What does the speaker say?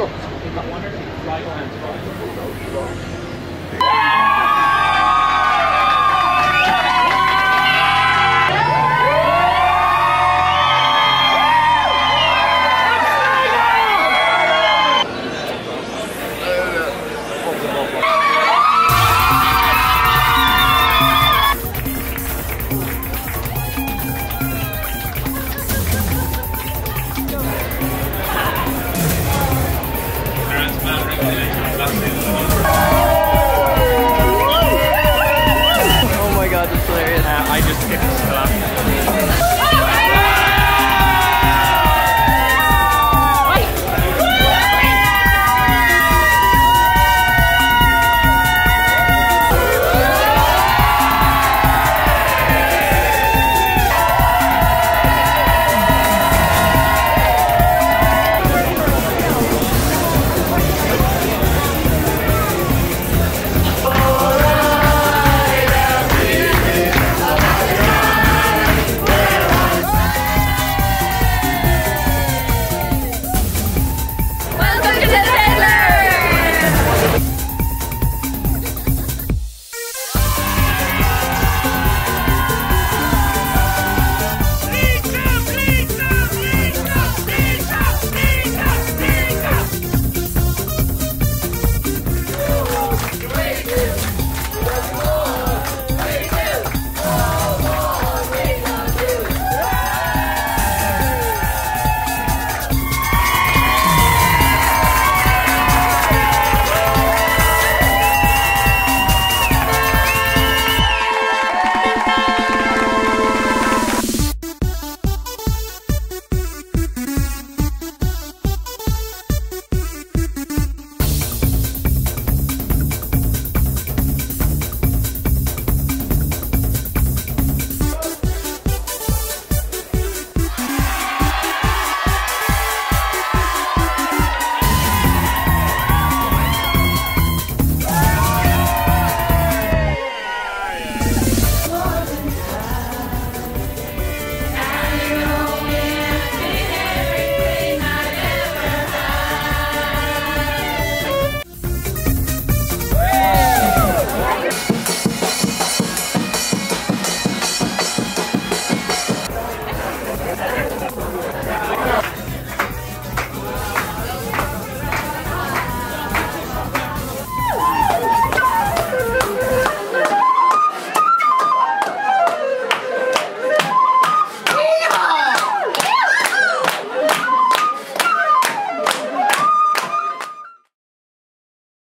One or two. Fly, go ahead.